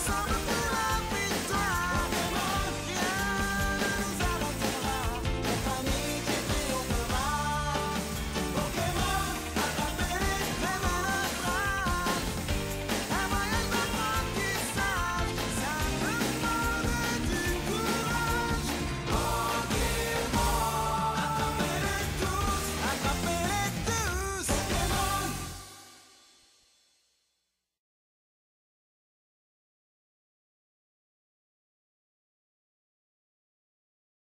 さ